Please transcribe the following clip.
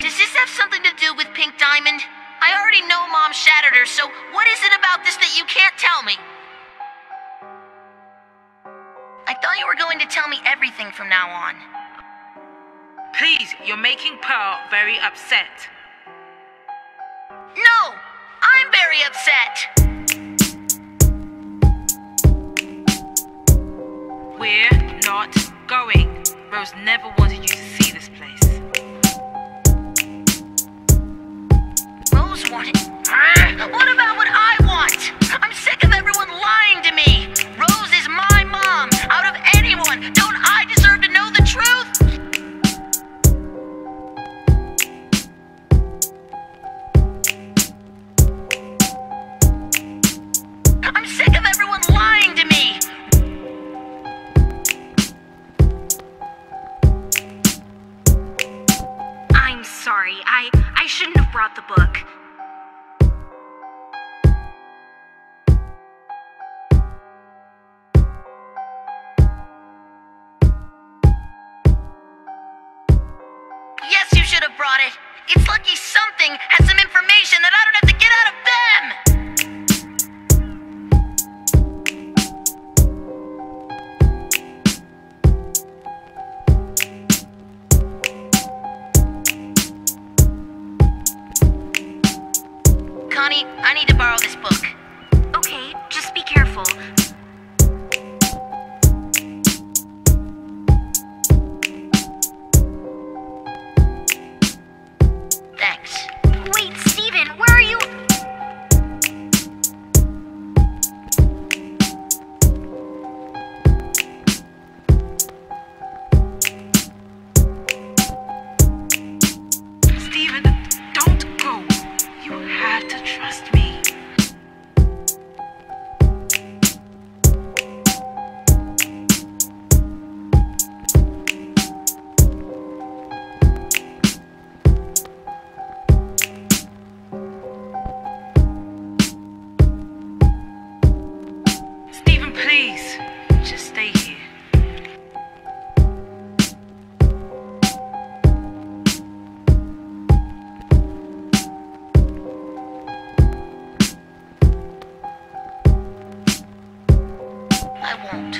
Does this have something to do with Pink Diamond? I already know Mom shattered her, so what is it about this that you can't tell me? I thought you were going to tell me everything from now on. Please, you're making Pearl very upset. No! I'm very upset! We're not going. Rose never wanted you to see this What about what I want? I'm sick of everyone lying to me. Rose is my mom. Out of anyone, don't I deserve to know the truth? I'm sick of everyone lying to me. I'm sorry. I I shouldn't have brought the book. Brought it. It's lucky something has some information that I don't have to get out of them. Connie, I need to borrow this book. Okay, just be careful. Please, just stay here. I won't.